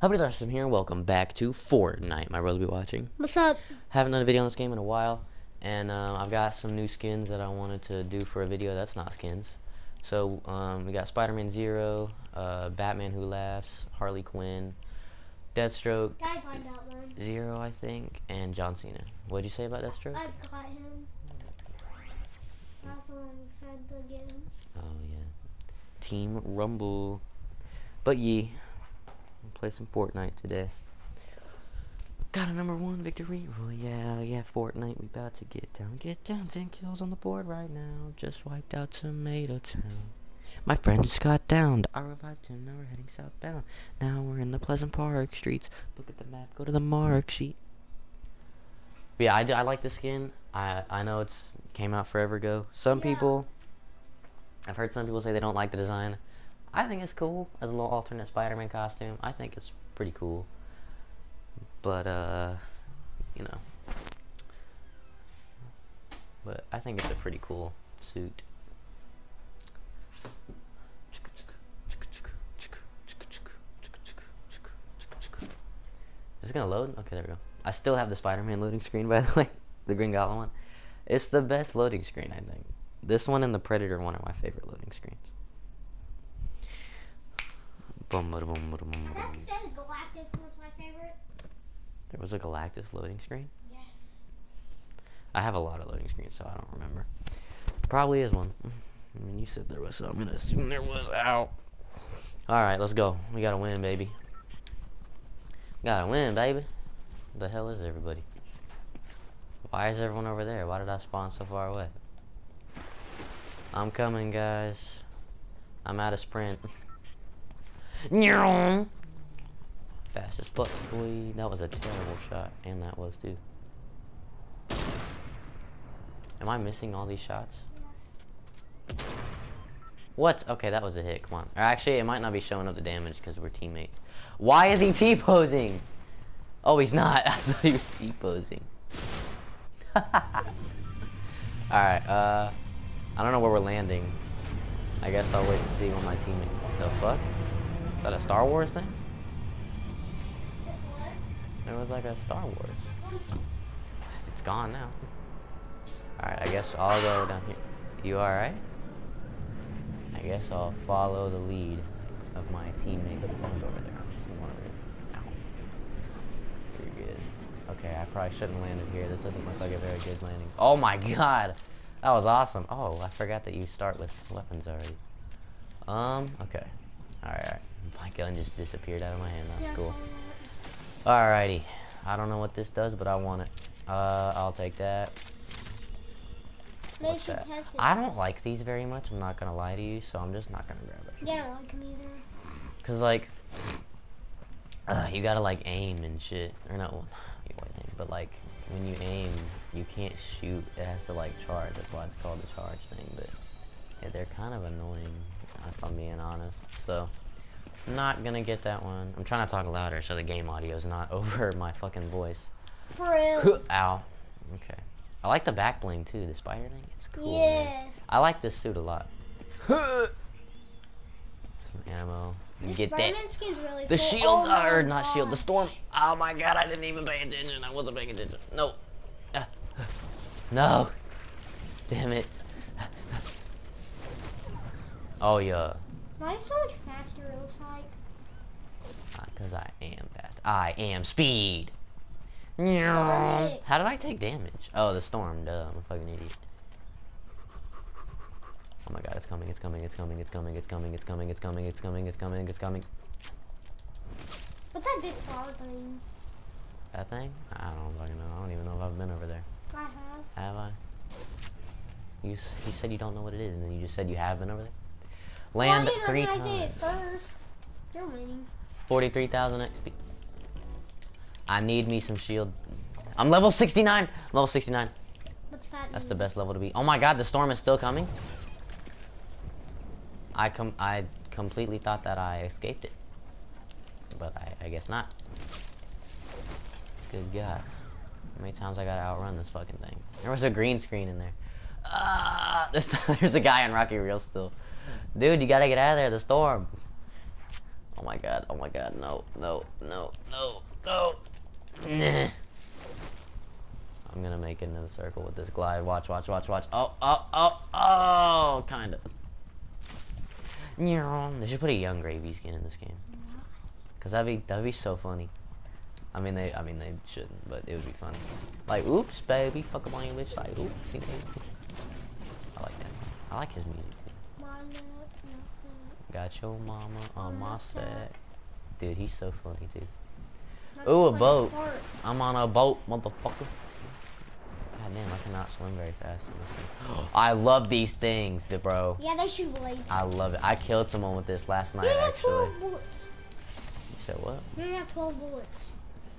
Guys. I'm here, and welcome back to Fortnite. My brother will be watching. What's up? Haven't done a video on this game in a while, and uh, I've got some new skins that I wanted to do for a video. That's not skins. So um, we got Spider-Man Zero, uh, Batman Who Laughs, Harley Quinn, Deathstroke, I find out one. Zero, I think, and John Cena. What'd you say about Deathstroke? I got him. That's the one said to get him. Oh yeah, Team Rumble. But ye, play some Fortnite today. Got a number one victory. Yeah, yeah, Fortnite. We about to get down, get down. Ten kills on the board right now. Just wiped out Tomato Town. My friend just got downed. I revived him. Now we're heading southbound. Now we're in the Pleasant Park streets. Look at the map. Go to the mark sheet. Yeah, I, do, I like the skin. I I know it's came out forever ago. Some Yeah. people, I've heard some people say they don't like the design. I think it's cool as a little alternate Spider-Man costume. I think it's pretty cool. But uh, you know, but I think it's a pretty cool suit. Is gonna load? Okay, there we go. I still have the Spider-Man loading screen, by the way, the Green Goblin one. It's the best loading screen, I think. This one and the Predator one are my favorite loading screens. That says Galactus was my favorite. There was a Galactus loading screen. Yes. I have a lot of loading screens, so I don't remember. Probably is one. I mean, you said there was, so I'm gonna assume there was. Out. All right, let's go. We gotta win, baby. Gotta win, baby. The hell is everybody? Why is everyone over there? Why did I spawn so far away? I'm coming, guys. I'm out of sprint. Nyah. Fast as fuck, boy. That was a terrible shot, and that was too. Am I missing all these shots? What? Okay, that was a hit. Come on. Or actually, it might not be showing up the damage because we're teammates. Why is he T-posing? Oh, he's not. I thought he was T-posing. Alright, uh... I don't know where we're landing. I guess I'll wait to see when my teammate... The fuck? Is that a Star Wars thing? It was like a Star Wars. It's gone now. Alright, I guess I'll go down here. You alright? I guess I'll follow the lead of my teammate. Don't go over there. Someone over there. Ow. You're good. Okay, I probably shouldn't have landed here. This doesn't look like a very good landing. Oh my god! That was awesome. Oh, I forgot that you start with weapons already. Um, okay. Alright, alright. My gun just disappeared out of my hand. That's Yeah. cool. Alrighty. I don't know what this does, but I want it. Uh, I'll take that. What's that? I don't like these very much. I'm not gonna lie to you, so I'm just not gonna grab it. Yeah, I don't like him either. Cause like, uh, you gotta like aim and shit, or not, well, you always aim, but like when you aim, you can't shoot. It has to like charge. That's why it's called the charge thing. But yeah, they're kind of annoying, if I'm being honest. So not gonna get that one. I'm trying to talk louder so the game audio is not over my fucking voice. Ow. Okay. I like the back bling too. The spider thing. It's cool. man. yeah. I like this suit a lot. Some ammo. You This get that. Really The cool. shield, oh or not shield, the storm. Oh my god, I didn't even pay attention. I wasn't paying attention. No. Ah. No. Damn it. Oh yeah. Why so much faster, it looks like? Because I am fast. I am speed. it. How did I take damage? Oh, the storm. Duh, I'm a fucking idiot. Oh my god, it's coming, it's coming, it's coming, it's coming, it's coming, it's coming, it's coming, it's coming, it's coming, it's coming. What's that big flower thing? That thing? I don't fucking know. I don't even know if I've been over there. I have. Have I? You, you said you don't know what it is, and then you just said you have been over there? Land well, I three didn't recognize it times. first. You're winning. 43,000 XP. I need me some shield. I'm level 69! Level 69. What's that That's the best level to be. Oh my god, the storm is still coming? I com I completely thought that I escaped it. But I, I guess not. Good god. How many times I gotta outrun this fucking thing? There was a green screen in there. Ah, this, there's a guy on Rocky Real still. Dude, you gotta get out of there, the storm. Oh my god, oh my god, no, no, no, no, no. Nah. I'm gonna make it into the circle with this glide. Watch, watch, watch, watch. Oh, oh, oh, oh, kind of. They should put a Yung Gravy skin in this game. Cause that'd be that'd be so funny. I mean they I mean they shouldn't, but it would be funny. Like oops baby, fuck up on your bitch like oops. I like that song. I like his music. Got your mama on my set. Dude, he's so funny too. Ooh, a boat. I'm on a boat, motherfucker. God damn, I cannot swim very fast in this game. I love these things, bro. Yeah, they shoot blades. I love it. I killed someone with this last night, You have 12 bullets. You said what? You have 12 bullets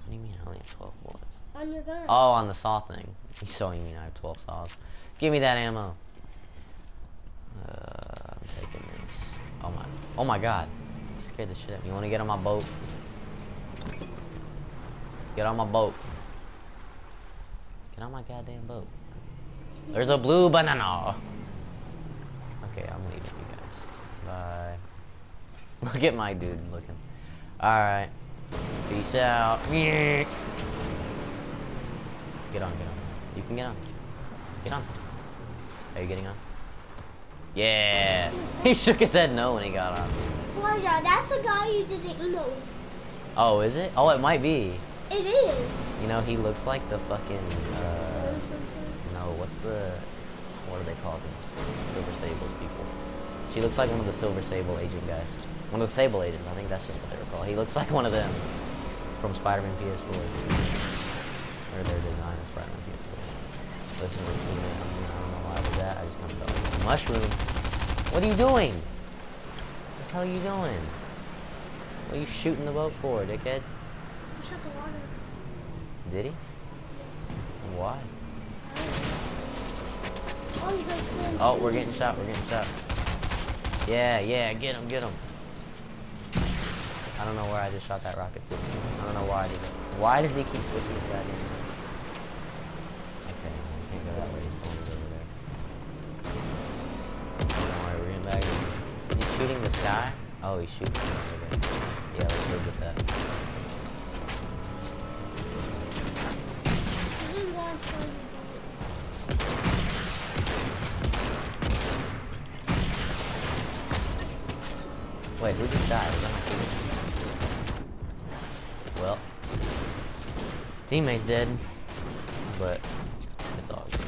What do you mean I only have 12 bullets? on your gun. Oh, on the saw thing. So you mean I have 12 saws. Give me that ammo. Uh, I'm taking this. Oh my. Oh my god. You scared the shit out. You want to get on my boat? Get on my boat. Get on my goddamn boat. There's a blue banana. Okay, I'm leaving you guys. Bye. Look at my dude looking. Alright. Peace out. Get on, get on. You can get on. Get on. Are you getting on? Yeah. He shook his head no when he got on. That's the guy you did the emo. Oh, is it? Oh, it might be. It is. You know, he looks like the fucking, uh, no, what's the, what do they call them? Silver Sables people. She looks like one of the Silver Sable agent guys. One of the Sable agents, I think that's just what they were called. He looks like one of them from Spider-Man PS4. Or their design in Spider-Man PS4. Listen I don't know why I did that, I just kind of felt Mushroom! What are you doing? What the hell are you doing? What are you shooting the boat for, dickhead? He shot the water. Did he? Why? Oh, he's like killing two. we're getting shot. We're getting shot. Yeah, yeah, get him, get him. I don't know where I just shot that rocket to. I don't know why I did it. Why does he keep switching his goddamn? Shooting the sky? Oh, he's shooting over there. Yeah, let's live with that. Wait, who just died? Well, teammate's dead, but it's all good.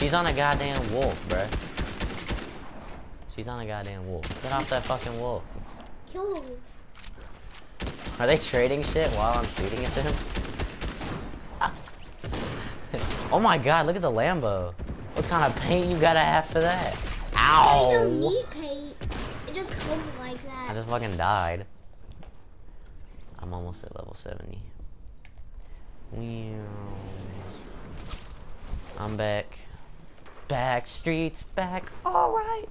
She's on a goddamn wolf, bruh. She's on a goddamn wolf. Get off that fucking wolf. Kill him. Are they trading shit while I'm shooting at them? oh my god, look at the Lambo. What kind of paint you gotta have for that? Ow! I don't need paint. It just comes like that. I just fucking died. I'm almost at level 70. I'm back. Back streets back. Alright.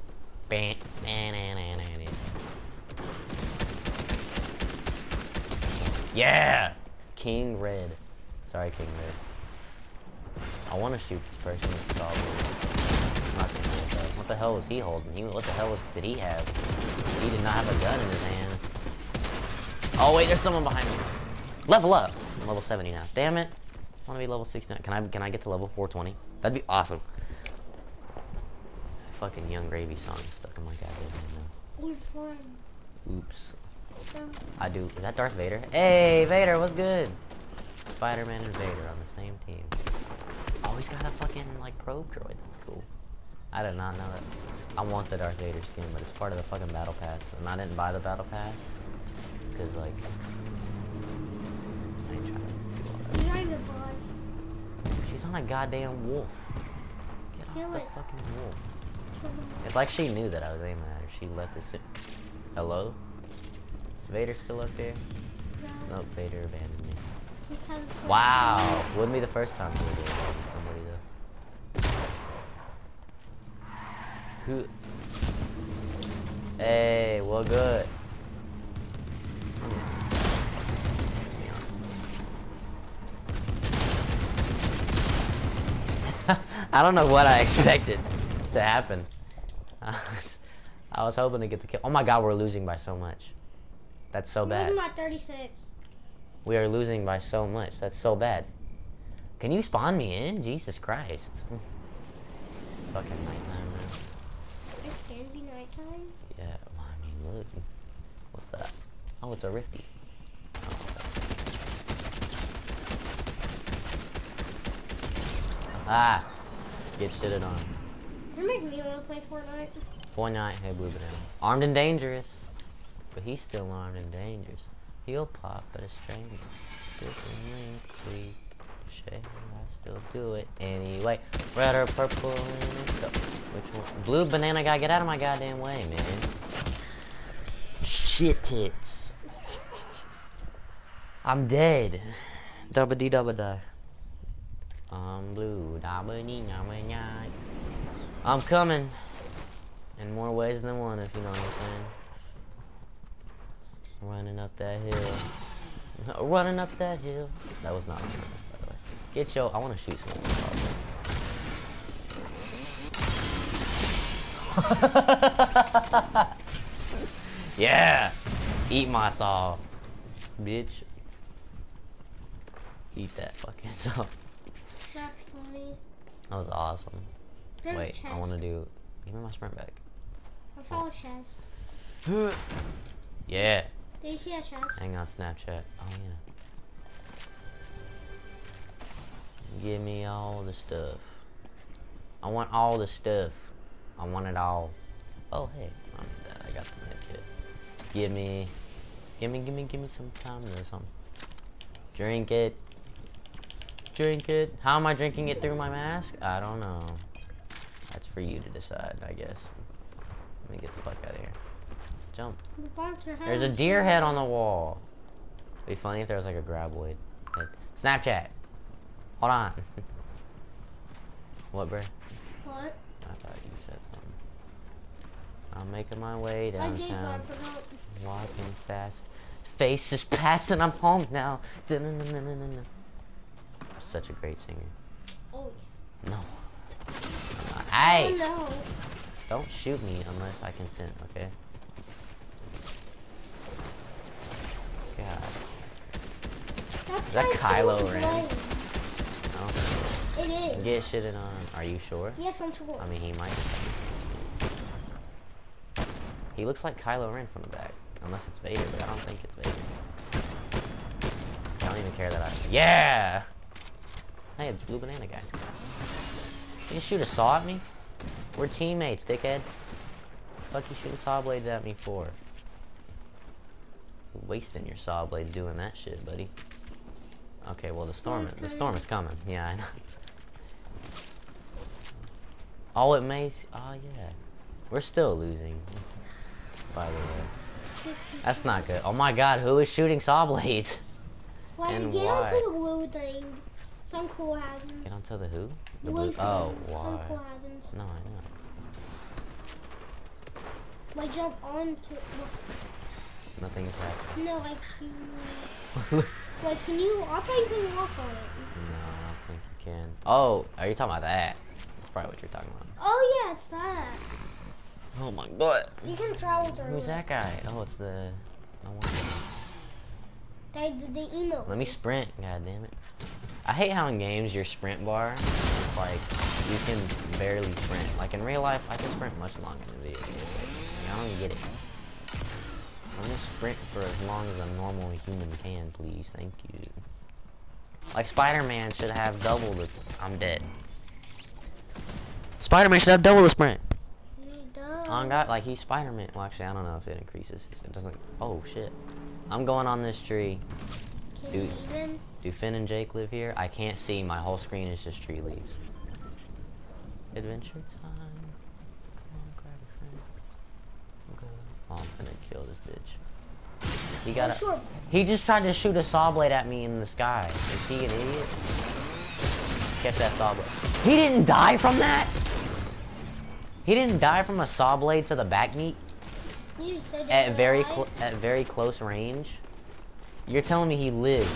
Yeah! King Red. Sorry, King Red. I want to shoot this person. What the hell was he holding? He, what the hell was, did he have? He did not have a gun in his hand. Oh wait, there's someone behind me. Level up. I'm level 70 now. Damn it. I want to be level 69. Can I can I get to level 420? That'd be awesome. Fucking Yung Gravy song stuck in my goddamn head now. We're fine. Oops. So, I do. Is that Darth Vader? Hey, Vader, what's good? Spider-Man and Vader on the same team. Oh, he's got a fucking, like, probe droid. That's cool. I did not know that. I want the Darth Vader skin, but it's part of the fucking battle pass. And I didn't buy the battle pass. Because, like... I ain't trying to do all that. behind the bus. She's on a goddamn wolf. Get Kill off the it. fucking wolf. It's like she knew that I was aiming at her. She left us... Hello? Vader still up there? No, Nope, Vader abandoned me. Wow, wouldn't be the first time have abandoned somebody though. Who? Hey, well good. I don't know what I expected to happen. I I was hoping to get the kill. Oh my god, we're losing by so much. That's so bad. losing by 36. We are losing by so much. That's so bad. Can you spawn me in? Jesus Christ. It's fucking nighttime now. It can be nighttime. Yeah, well, I mean, look. What's that? Oh, it's a rifty. Ah! Get shitted on. You're making me want to play Fortnite. Fortnite, hey Blue Banana. Armed and dangerous. But he's still armed and dangerous. He'll pop, but a stranger. Different link, I still do it anyway. Red or purple, go. Which one? Blue banana guy, get out of my goddamn way, man. Shit tits. I'm dead. Double D double die. I'm blue, double D, double D. I'm coming. In more ways than one, if you know what I'm saying. Running up that hill. Running up that hill. That was not on by the way. Get your. I want to shoot someone. yeah. Eat my saw, bitch. Eat that fucking saw. That's funny. That was awesome. A Wait, chest. I want to do. Give me my sprint back. I saw a chest. yeah. Did you see a chest? Hang on, Snapchat. Oh yeah. Give me all the stuff. I want all the stuff. I want it all. Oh hey, I'm dead. I got the med kit. Give me, give me, give me, give me some time or something. Drink it. Drink it. How am I drinking it through my mask? I don't know. For you to decide, I guess. Let me get the fuck out of here. Jump. The bombs are There's a deer head on the wall. It'd be funny if there was like a graboid head. Snapchat. Hold on. what, bro? What? I thought you said something. I'm making my way I did, but I downtown. Walking fast. Face is passing. I'm home now. Such a great singer. Oh, yeah. No. Hey! oh no. Don't shoot me unless I consent, okay? God. That's Is that Kylo Ren? No. It is. Get shitted on. Are you sure? Yes, I'm sure. I mean, he might just have this skin. He looks like Kylo Ren from the back. Unless it's Vader, but I don't think it's Vader. I don't even care that I... Yeah! Hey, it's Blue Banana Guy. You just shoot a saw at me? We're teammates, dickhead. Fuck you shooting saw blades at me for? You're wasting your saw blades doing that shit, buddy. Okay, well the storm, Storm's the storm is coming. Yeah, I know. Oh, it may. Oh, yeah. We're still losing. By the way, that's not good. Oh my God, who is shooting saw blades? Like, and get why? onto the blue thing. Some cool happens. Get onto the who? The Blue blue. Oh, them. Some why? cool happens. No, I know. Like jump onto. Nothing is happening. No, like you. Like can you? I thought you can walk on it. No, I don't think you can. Oh, are you talking about that? That's probably what you're talking about. Oh yeah, it's that. Oh my God. You can travel through. Who's that guy? Oh, it's the. No. They they email. Let me sprint. God damn it. I hate how in games your sprint bar, like, you can barely sprint. Like in real life, I can sprint much longer than video games. Like, I don't get it. I'm gonna sprint for as long as a normal human can, please. Thank you. Like Spider-Man should have double the. I'm dead. Spider-Man should have double the sprint. On God, like he's Spider-Man. Well, actually, I don't know if it increases. It doesn't. Oh shit. I'm going on this tree. Can dude. you even? Do Finn and Jake live here? I can't see. My whole screen is just tree leaves. Adventure time. Come on, grab a friend. Go. Oh, I'm gonna kill this bitch. He got a. sure. He just tried to shoot a saw blade at me in the sky. Is he an idiot? Catch that saw blade. He didn't die from that? He didn't die from a saw blade to the back meat You said you at very at very close range. You're telling me he lived?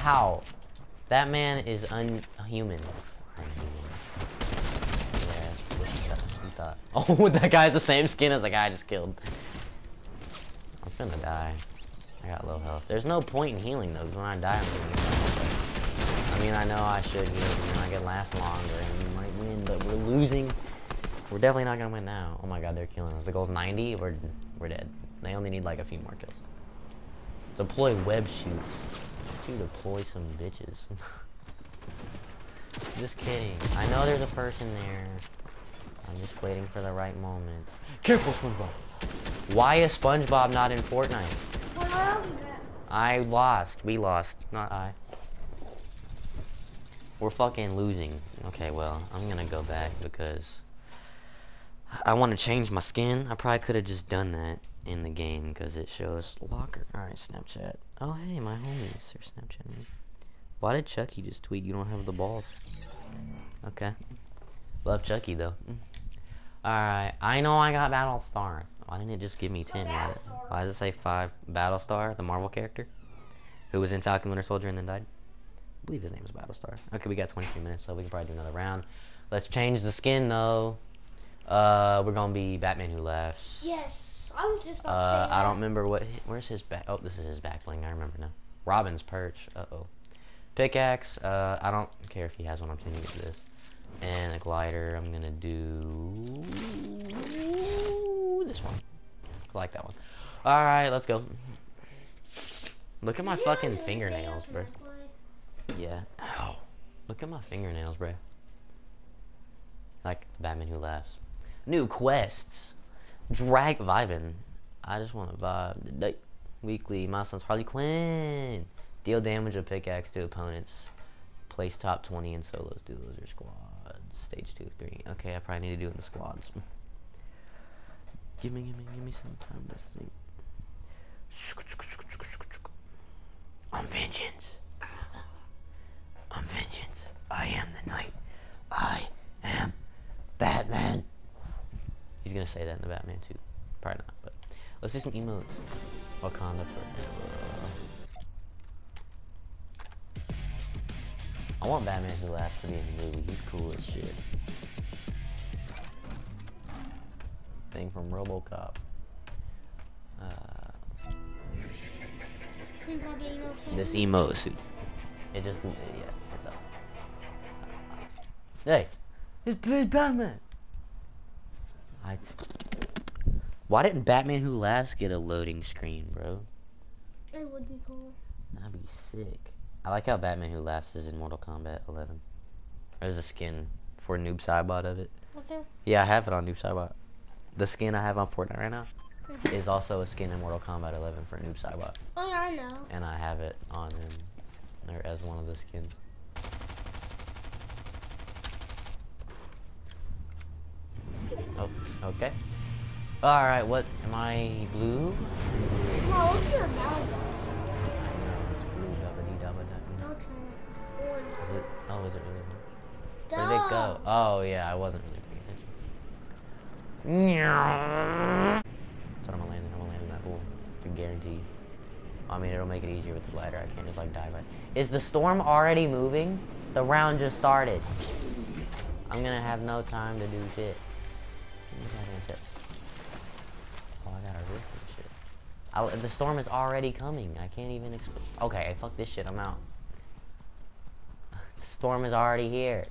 How? That man is unhuman. Unhuman. Yeah, that's what he thought. He thought. Oh, that guy's the same skin as the guy I just killed. I'm gonna die. I got low health. There's no point in healing though, 'cause when I die, I'm gonna die. I mean, I know I should heal, and I can last longer, and we might win, but we're losing. We're definitely not gonna win now. Oh my god, they're killing us. The goal's 90, we're, we're dead. They only need like a few more kills. Deploy web shoot. You deploy some bitches. just kidding. I know there's a person there. I'm just waiting for the right moment. Careful, SpongeBob. Why is SpongeBob not in Fortnite? What else is that? I lost. We lost. Not I. We're fucking losing. Okay, well, I'm gonna go back because I want to change my skin. I probably could have just done that in the game because it shows locker. Alright, Snapchat. Oh, hey, my homies are Snapchatting. Why did Chucky just tweet you don't have the balls? Okay. Love Chucky, though. Alright, I know I got Battlestar. Why didn't it just give me 10? Why, why does it say 5? Battlestar, the Marvel character? Who was in Falcon Winter Soldier and then died? I believe his name is Battlestar. Okay, we got 23 minutes, so we can probably do another round. Let's change the skin, though. Uh, we're gonna be Batman Who Laughs. Yes. I was just about Uh, to say I don't remember what. Where's his back? Oh, this is his back bling. I remember now. Robin's perch. Uh oh. Pickaxe. Uh, I don't care if he has one. I'm to this. And a glider. I'm gonna do this one. I like that one. All right, let's go. Look at my fucking fingernails, bro. Yeah. Ow. Look at my fingernails, bro. Like Batman Who Laughs. New quests. Drag vibing. I just want to vibe. Weekly milestones. Harley Quinn. Deal damage of pickaxe to opponents. Place top 20 in solos, duos, or squads. Stage 2 3. Okay, I probably need to do it in the squads. Give me, give me, give me some time to think. I'm vengeance. I'm vengeance. I am the knight. I am Batman. He's gonna say that in the Batman too. Probably not, but let's do some emotes. Wakanda forever. I want Batman Who Laughs to be in the movie. He's cool as shit. Thing from RoboCop. Uh, this emo suit. It just, yeah. Hey, it's Batman. I. Why didn't Batman Who Laughs get a loading screen, bro? It would be cool. That'd be sick. I like how Batman Who Laughs is in Mortal Kombat 11. There's a skin for Noob Saibot of it. Was there? Yeah, I have it on Noob Saibot. The skin I have on Fortnite right now is also a skin in Mortal Kombat 11 for Noob Saibot, Oh yeah, I know. and I have it on him, or as one of the skins. Oh, okay. All right, what am I blue? Look at your mouth. I know it's blue. Dabba dee dabba da. No, it's not. Orange. Is it? Oh, is it really? Duh. Where did it go? Oh, yeah, I wasn't really paying attention. That's what I'm gonna land. I'm gonna land in that pool. I guarantee you. I mean, it'll make it easier with the glider. I can't just like dive right. Is the storm already moving? The round just started. I'm gonna have no time to do shit. What was I gonna? Oh, I got a roof and shit. I, the storm is already coming. I can't even explain. Okay, fuck this shit. I'm out. The storm is already here.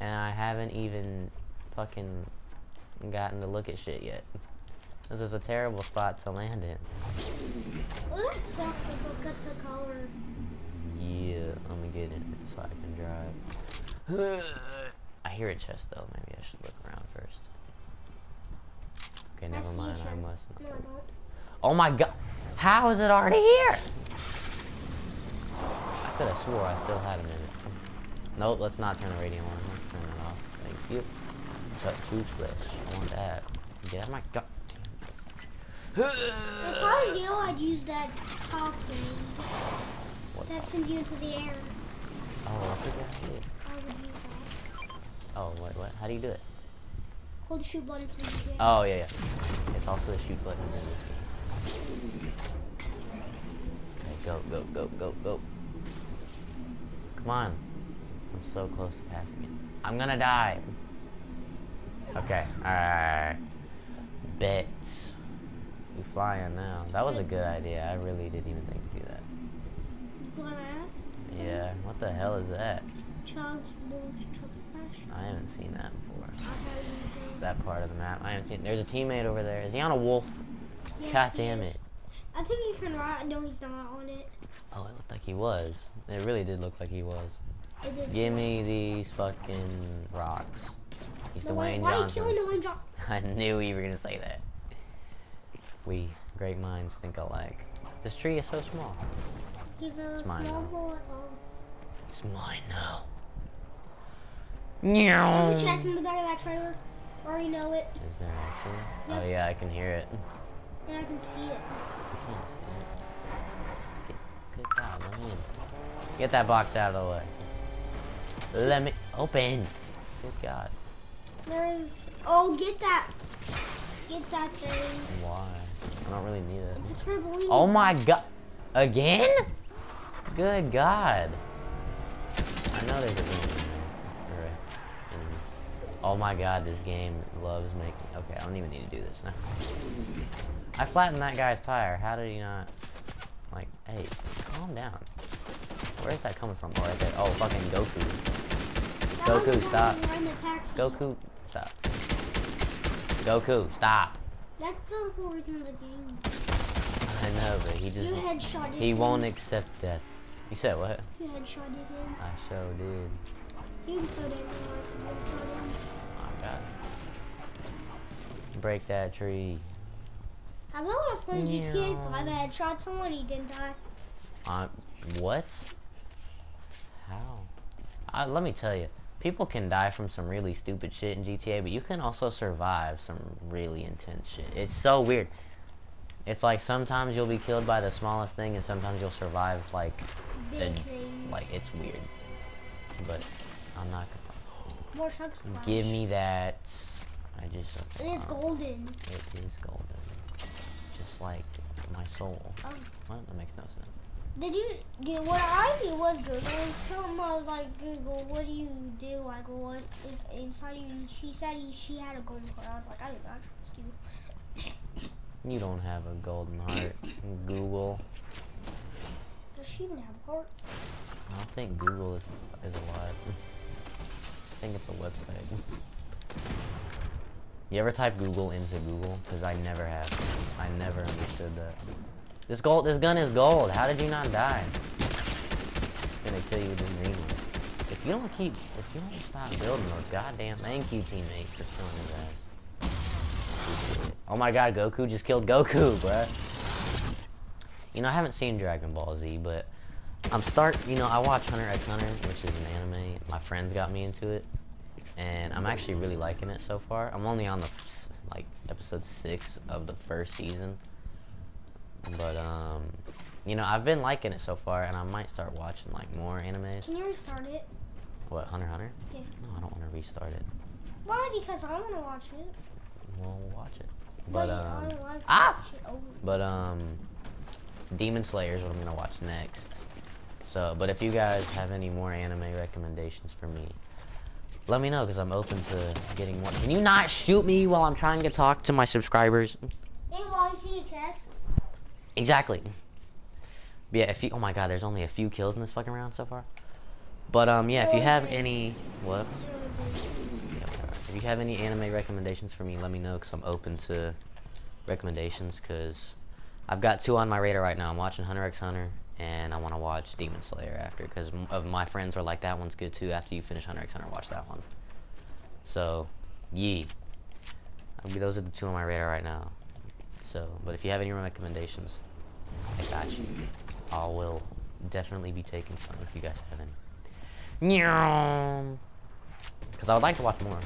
And I haven't even fucking gotten to look at shit yet. This is a terrible spot to land in. Well, that sucks. Like, look at the color. Yeah, I'm gonna get in it so I can drive. I hear a chest though. Maybe I should look around first. Okay, never mind. I must. No. Oh my god! How is it already here? I could have swore I still had a minute. Nope, let's not turn the radio on. Let's turn it off. Thank you. Shut toothbrush. I want that. Get out of my god. If I was you, I'd use that top thing What? that sends you into the air. Oh, that's a good idea. I would use that. Oh, what, what? How do you do it? Hold the shoot button. Oh, yeah, yeah. It's also the shoot button in this game. Okay, go, go, go, go, go. Come on. I'm so close to passing it. I'm gonna die. Okay, alright. Bet. We flying now. That was a good idea. I really didn't even think to do that. You wanna ask? Yeah, what the hell is that? Truck Crash. I haven't seen that before. That part of the map. I haven't seen. There's a teammate over there. Is he on a wolf? God damn it. I think he can ride. No, he's not on it. Oh, it looked like he was. It really did look like he was. Give me these fucking rocks. He's No, why, Dwayne why are you Johnson. killing Dwayne Johnson? I knew you were gonna say that. We great minds think alike. This tree is so small. He's a It's mine small now. boy. It's mine now. There's a Meow. chest in the back of that trailer. I already know it, Is there actually? Oh, yep. Oh yeah, I can hear it. and I can see it. I can't see it. Good, good God, let me in. Get that box out of the way. Let me open. Good God. There's. Oh, get that. Get that thing. Why? I don't really need it. It's a trampoline. Oh my God. Again? Good God. I know there's a game in there. Or a- mm. Oh my God, this game loves making. Okay, I don't even need to do this now. I flattened that guy's tire. How did he not? Like, hey, calm down. Where is that coming from? Oh, right there. Oh, fucking Goku. That Goku, stop. one in the taxi. Goku, stop. Goku, stop. That's the whole reason of the game. I know, but he just You headshotted he him. won't accept death. You said what? You headshotted him. I sure did. He was so damn good. Headshot him. Oh god. Break that tree. How about when I was playing GTA Yeah. 5, I headshot someone, he didn't die. Uh, what? How? Uh, let me tell you, people can die from some really stupid shit in GTA, but you can also survive some really intense shit. It's so weird. It's like sometimes you'll be killed by the smallest thing, and sometimes you'll survive like, Big And, like it's weird. But I'm not More gonna. splash. Give me that. I just. And it's golden. It is golden. Just like my soul. Um, What? That makes no sense. did you get what I did was good. And something I was like, Google, what do you do? Like, what is inside you? She said he, she had a golden heart. I was like, I did not trust you. You don't have a golden heart. Google. Does she even have a heart? I don't think Google is is alive. Think it's a website. You ever type Google into Google? Because I never have. I never understood that. This gold, this gun is gold. How did you not die? It's gonna kill you with this green one. If you don't keep, if you don't stop building those goddamn, thank you teammate for killing his ass. Oh my god, Goku just killed Goku, bruh. You know, I haven't seen Dragon Ball Z, but I'm start. You know, I watch Hunter x Hunter, which is an anime. My friends got me into it, and I'm actually really liking it so far. I'm only on the like episode six of the first season, but um, you know, I've been liking it so far, and I might start watching like more animes. Can you restart it? What Hunter x Hunter? Yeah. No, I don't want to restart it. Why? Because I want to watch it. We'll watch it. But But um, I don't like ah! it. But um, Demon Slayer is what I'm gonna watch next. So, but if you guys have any more anime recommendations for me, let me know because I'm open to getting more. Can you not shoot me while I'm trying to talk to my subscribers? Hey, well, you see? Exactly. But yeah, if you, oh my god, there's only a few kills in this fucking round so far. But um, yeah, if you have any, what? Yeah. If you have any anime recommendations for me, let me know because I'm open to recommendations because I've got two on my radar right now. I'm watching Hunter x Hunter and I want to watch Demon Slayer after because of my friends were like that one's good too. After you finish Hunter x Hunter, watch that one. So, yee. Those are the two on my radar right now. So, but if you have any recommendations, I got you. I will definitely be taking some if you guys have any. Because I would like to watch more.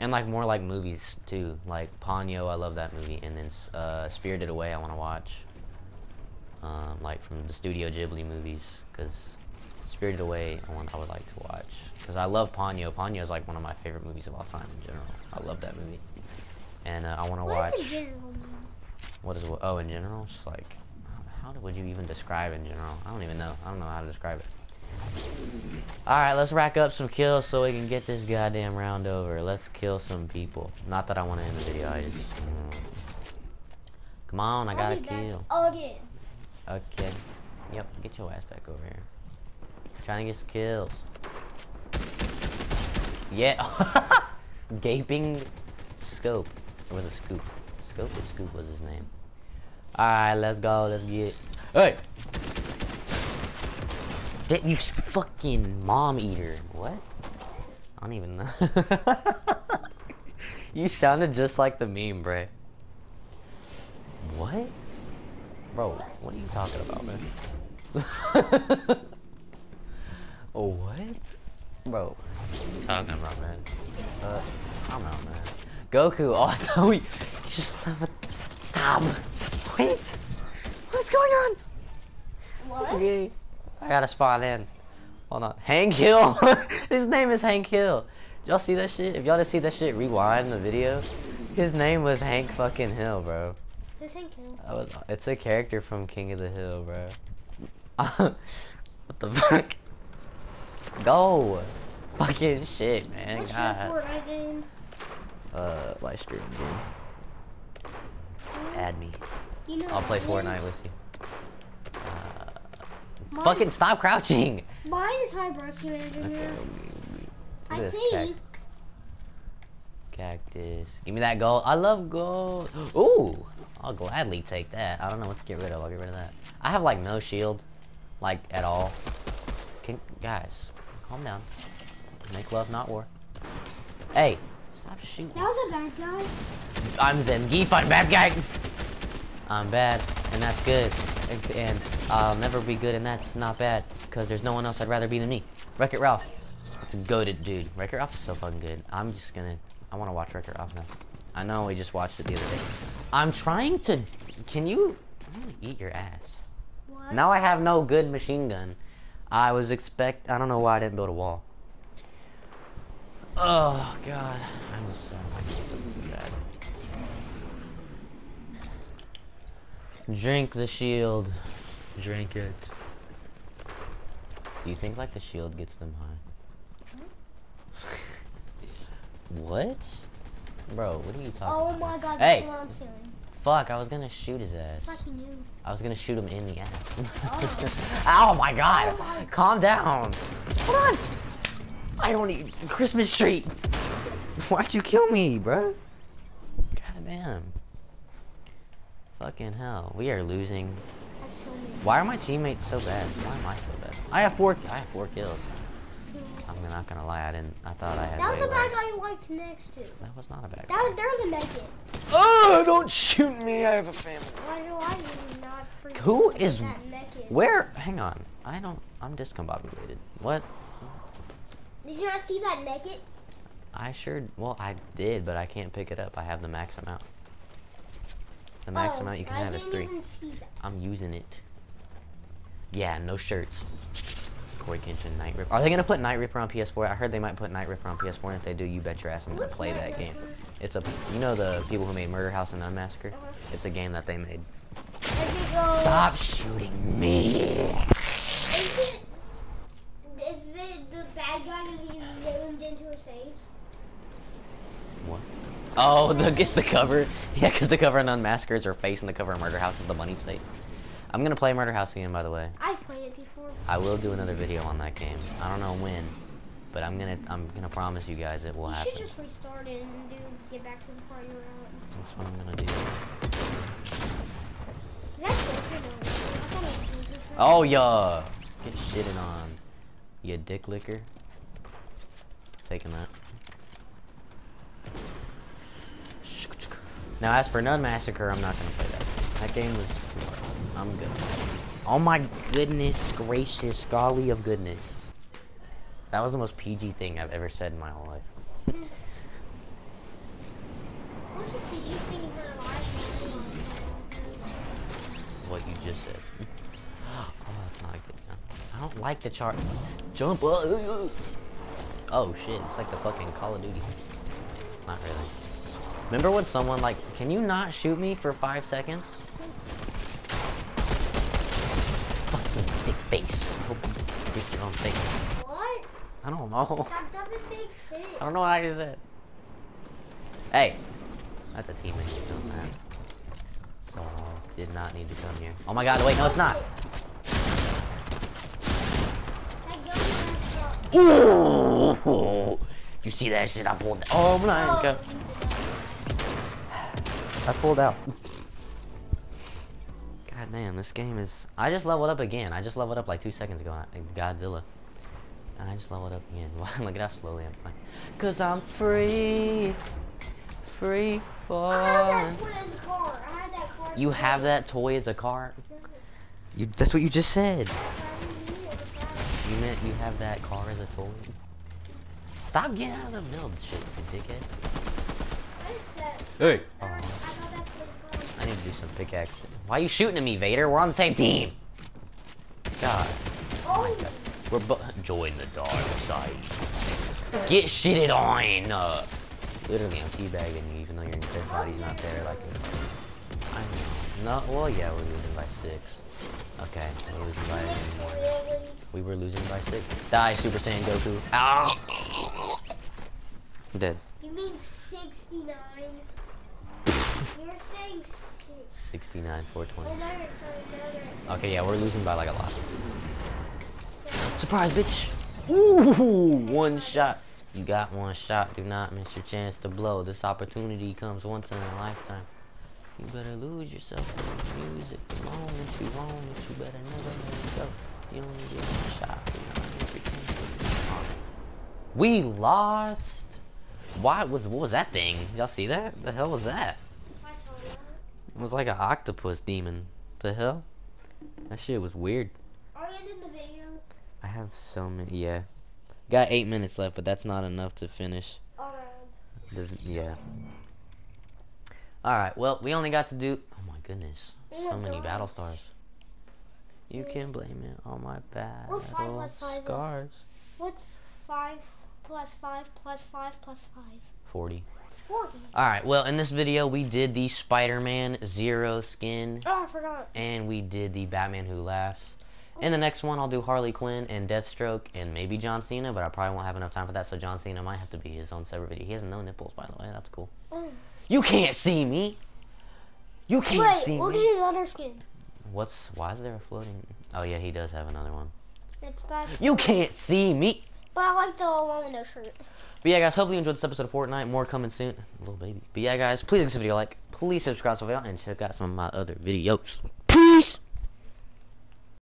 And like more like movies too. Like Ponyo, I love that movie. And then uh, Spirited Away, I want to watch. Um, like from the Studio Ghibli movies. Because Spirited Away, I, want, I would like to watch. Because I love Ponyo. Ponyo is like one of my favorite movies of all time in general. I love that movie. And uh, I want to watch. What is what? Oh, in general, just like how would you even describe in general? I don't even know. I don't know how to describe it. Alright, let's rack up some kills so we can get this goddamn round over. Let's kill some people. Not that I want to end the video, I just... mm. Come on, I I'll got a be back Again. Okay. Yep, get your ass back over here. Trying to get some kills. Yeah. Gaping scope. Or was it scoop? Scope or scoop was his name. Alright, let's go. Let's get. Hey! That you fucking mom eater. What? I don't even know. you sounded just like the meme, bro. What? Bro, what are you talking about, man? oh, what? Bro, what are you talking about, man? Uh, I don't know, man. Goku, oh, I thought we just stop. Wait, what's going on? What? Okay, I gotta spawn in. Hold on, Hank Hill. His name is Hank Hill. Did y'all see that shit? If y'all didn't see that shit, rewind the video. His name was Hank fucking Hill, bro. This ain't kill. That was, it's a character from King of the Hill, bro. what the fuck? Go! Fucking shit, man. What's your Fortnite game? Uh, live stream game. Add me. You know I'll play Fortnite is? with you. Uh, fucking stop crouching! Mine is High Varsity Manager Okay, here. I think. Cactus. Give me that gold. I love gold. Ooh! I'll gladly take that. I don't know what to get rid of. I'll get rid of that. I have like no shield. Like at all. Can guys, calm down. Make love, not war. Hey, stop shooting. That was a bad guy. I'm Zangief, I'm bad guy. I'm bad, and that's good. And, I'll never be good, and that's not bad. Because there's no one else I'd rather be than me. Wreck-It Ralph. It's a goaded dude. Wreck-It Ralph is so fucking good. I'm just gonna... I want to watch Wreck-It Ralph now. I know we just watched it the other day. I'm trying to... Can you... I'm gonna eat your ass. What? Now I have no good machine gun. I was expect... I don't know why I didn't build a wall. Oh, God. I'm so... I need something bad. Drink the shield. Drink it. Do you think like the shield gets them high? what? Bro, what are you talking Oh about? my god, Hey. that's what I'm saying. Fuck, I was gonna shoot his ass. Fuck you. I was gonna shoot him in the ass. Oh. oh my god! Oh my- Calm down! Hold on! I don't need Christmas tree! Why'd you kill me, bro? God damn. Fucking hell. We are losing. Why are my teammates so bad? Why am I so bad? I have four I have four kills. I'm not gonna lie, I didn't I thought I had That was a bad guy you liked next to. That was not a bad That guy. was, there's a naked. Oh, don't shoot me! I have a family. Why do I need not freaking Who look is- at that naked? Where? Hang on. I don't. I'm discombobulated. What? Did you not see that naked? I sure. Well, I did, but I can't pick it up. I have the max amount. The max Oh, amount you can I have is three. even see that. I'm using it. Yeah, no shirts. Corey Kenshin, Night Ripper. Are they gonna put Night Ripper on PS4? I heard they might put Night Ripper on PS4, and if they do, you bet your ass I'm gonna play that game. It's a, you know the people who made Murder House and? Uh-huh. It's a game that they made. Is it go? Stop shooting me! Is it? Is it the bad guy that he zoomed into his face? What? Oh, the it's the cover. Yeah, because the cover on Unmasker is her face, and the cover of Murder House is the bunny's face. I'm gonna play Murder House again, by the way. I've played it before. I will do another video on that game. I don't know when, but I'm gonna I'm gonna promise you guys it will You happen. should just restart it and do get back to the part you were at. That's what I'm gonna do. That's good. you know. I thought it was Oh yeah, get shitted on, you dick licker. Taking that. Now as for Nun Massacre, I'm not gonna play that. That game was. I'm good. Oh my goodness gracious, golly of goodness. That was the most PG thing I've ever said in my whole life. What's the PG thing for live? what you just said. Oh, that's not a good gun. I don't like the chart. Jump up. Oh shit, it's like the fucking Call of Duty. Not really. Remember when someone like, can you not shoot me for five seconds? Fucking dick face. Hope you break your don't think. What? I don't know. That doesn't make sense. I don't know what I just said. Hey, that's a teammate doing that. So did not need to come here. Oh my God! Wait, no, it's not. That gun messed up. Ooh, you see that shit? I pulled. Oh my Oh, God! that. I pulled out. God damn, this game is. I just leveled up again. I just leveled up like two seconds ago. Godzilla. And I just leveled up again. Look at how slowly I'm playing. Cause I'm free. Free I falling. that toy as a car. I had that car. as You have that toy as a car? You. That's what you just said. I didn't need it as a car. You meant you have that car as a toy? Stop getting out of the middle of the shit, you dickhead. Hey. I need to do some pickaxe. Why are you shooting at me, Vader? We're on the same team. God. Oh, We're bu- join the dark side. Get shitted on. Uh, literally, I'm teabagging you, even though your dead body's not there. Like, I know. No, well, yeah, we're losing by six. Okay, we're losing by. We were losing by six. Die, Super Saiyan Goku. Ow! I'm dead. You mean 69? You're saying. 69, 420. Oh, there it is. Sorry, there it is. Okay, yeah, we're losing by like a lot. Surprise, bitch! Ooh, one shot. You got one shot. Do not miss your chance to blow. This opportunity comes once in a lifetime. You better lose yourself in the music the moment you want it. You better never let it go. You only get one shot. We lost. Why was what was that thing? Y'all see that? The hell was that? I told you. It was like an octopus demon. The hell? That shit was weird. Are you ending the video? I have so many. Yeah, got eight minutes left, but that's not enough to finish. Alright. The, yeah. All right. Well, we only got to do. Oh my goodness, so many battle stars. You can blame it on my battle What's five plus five? scars. What's 5 plus 5 plus 5 plus 5? 40. All right. Well, in this video, we did the Spider-Man Zero skin, Oh, I forgot. and we did the Batman Who Laughs. In the next one, I'll do Harley Quinn and Deathstroke and maybe John Cena, but I probably won't have enough time for that, so John Cena might have to be his own separate video. He has no nipples, by the way. That's cool. Mm. You can't see me. You can't Wait, see look me. at his other skin. What's? Why is there a floating? Oh yeah, he does have another one. It's that. You can't see me. But I like the long window shirt. But yeah, guys, hopefully you enjoyed this episode of Fortnite. More coming soon. Little baby. But yeah, guys, please give this video a like. Please subscribe to the video and check out some of my other videos. Peace.